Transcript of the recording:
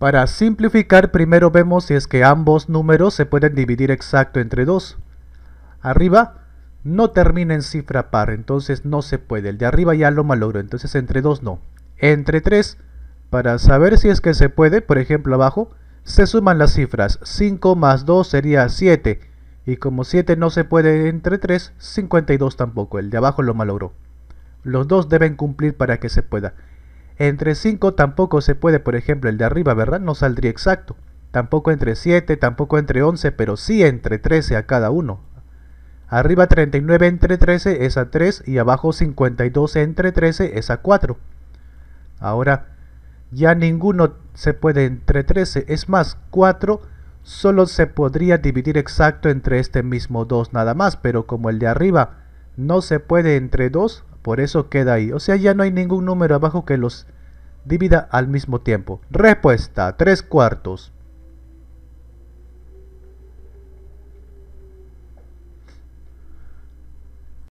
Para simplificar, primero vemos si es que ambos números se pueden dividir exacto entre 2. Arriba no termina en cifra par, entonces no se puede. El de arriba ya lo malogro, entonces entre 2 no. Entre 3, para saber si es que se puede, por ejemplo abajo, se suman las cifras. 5 más 2 sería 7. Y como 7 no se puede entre 3, 52 tampoco. El de abajo lo malogró. Los dos deben cumplir para que se pueda. Entre 5 tampoco se puede, por ejemplo, el de arriba, ¿verdad? No saldría exacto. Tampoco entre 7, tampoco entre 11, pero sí entre 13 a cada uno. Arriba 39 entre 13 es a 3 y abajo 52 entre 13 es a 4. Ahora, ya ninguno se puede entre 13, es más, 4 solo se podría dividir exacto entre este mismo 2 nada más, pero como el de arriba no se puede entre 2, por eso queda ahí. O sea, ya no hay ningún número abajo que los divida al mismo tiempo. Respuesta, 3 cuartos.